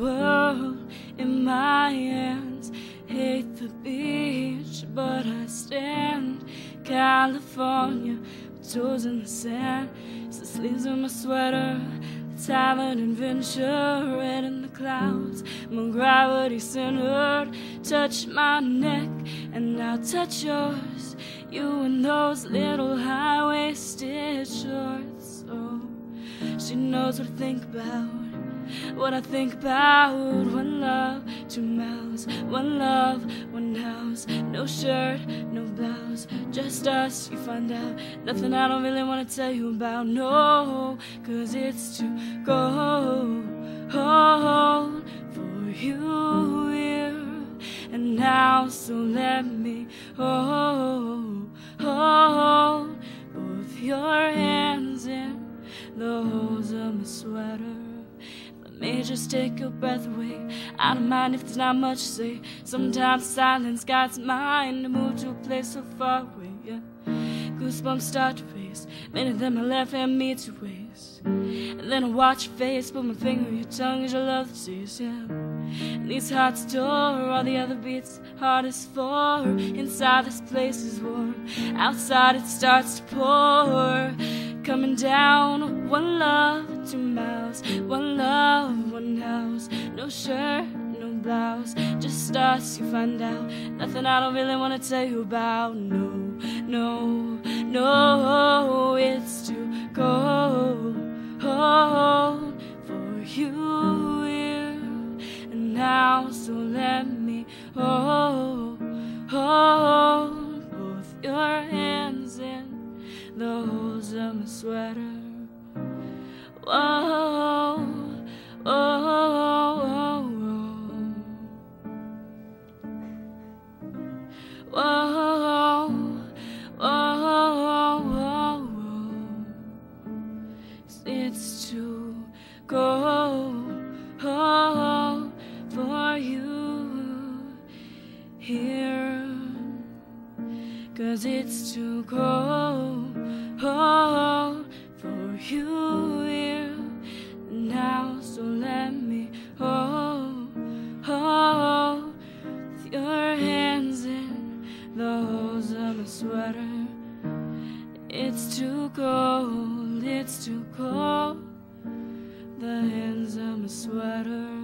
World in my hands. Hate the beach, but I stand. California, toes in the sand. It's the sleeves of my sweater. And adventure, red in the clouds. My gravity centered. Touch my neck, and I'll touch yours. You in those little high waisted shorts. Oh, she knows what to think about. What I think about one love, two mouths, one love, one house, no shirt, no blouse, just us. You find out nothing I don't really want to tell you about. No, cause it's to go hold for you here and now. So let me hold, hold both your hands in the holes of my sweater. Just take your breath away. I don't mind if there's not much to say. Sometimes silence guides mine to move to a place so far away. Yeah. Goosebumps start to race. Many of them are left and me to waste. And then I watch your face, put my finger on your tongue as your love taste. Yeah. And these hearts adore all the other beats hardest for. Inside this place is warm. Outside it starts to pour. Coming down, one love, two mouths, one love, no shirt, no blouse, just us. You find out nothing I don't really want to tell you about. No, no, no, it's to go hold for you here and now. So let me hold, hold both your hands in the holes of my sweater. Whoa, Whoa, whoa, whoa. It's too cold for you here. Cause it's too cold for you here now. So sweater. It's too cold, it's too cold. The hands of my sweater.